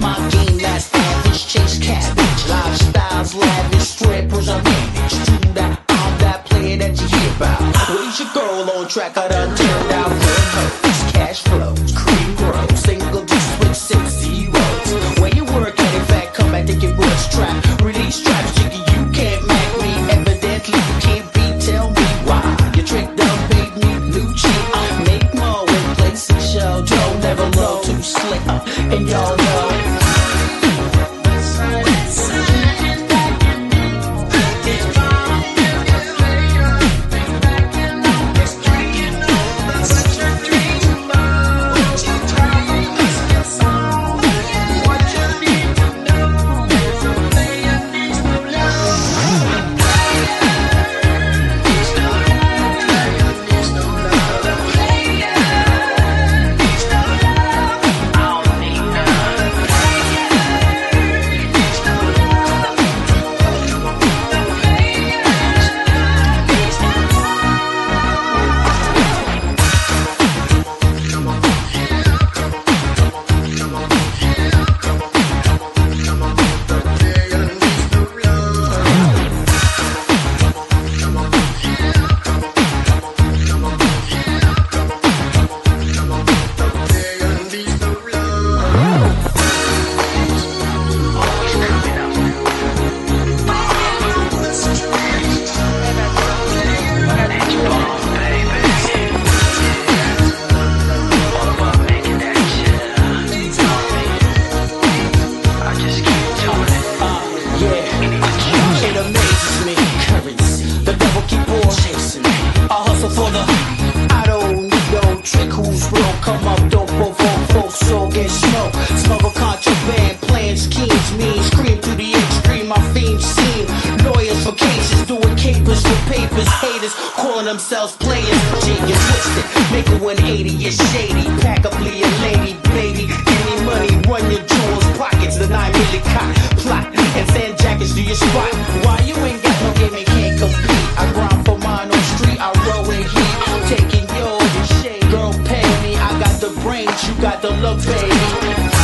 My game that's average, chase cabbage. Lifestyles lavish, strippers on damage. Do that, that that you hear about. Your girl on track, I done turned out good. Cash cream single digits with six zeros. Where you work in fact, come back. Release you can't me. Evidently, can't tell me why. You tricked up, me, new. I make more show, too slick. And y'all know. So for the I don't need no trick who's real. Come up, don't provoke folks, so get smoke. Smuggle contraband, plans, schemes, mean scream to the extreme. My fiends seem lawyers for cases, doing capers for papers. Haters calling themselves players. Genius twisted, make a 180 is shady. Pack up, Leah Lady, baby. range, you got the looks, babe.